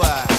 boa.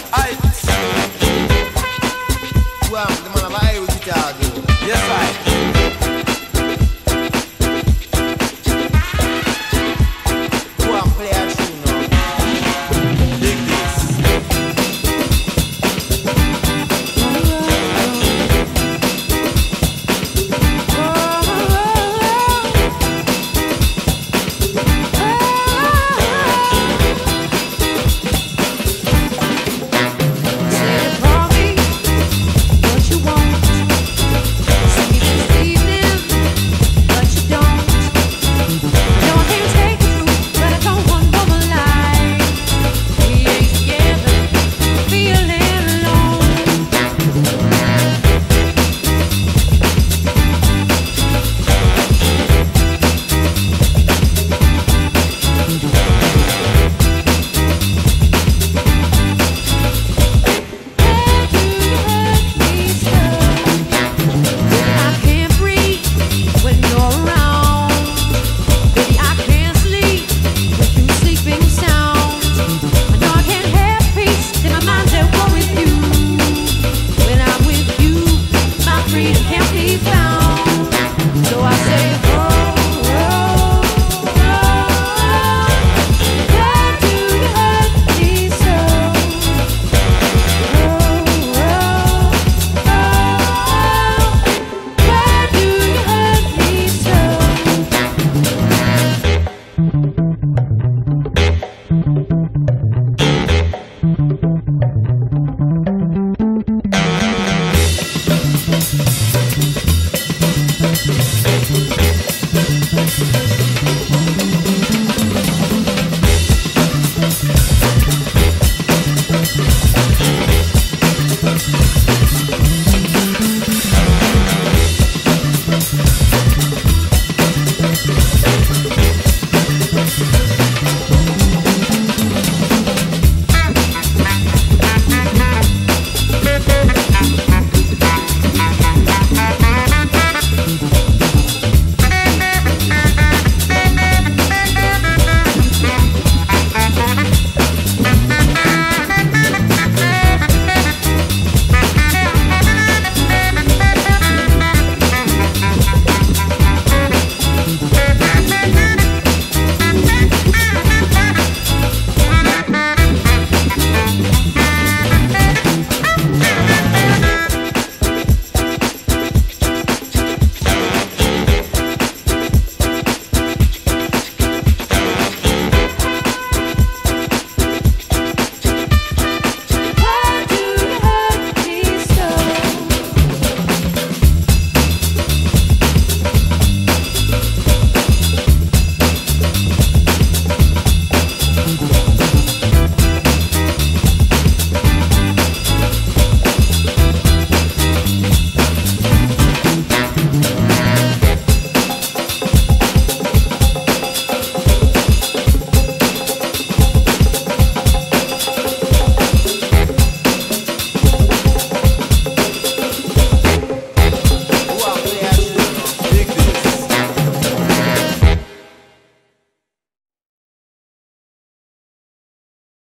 viva.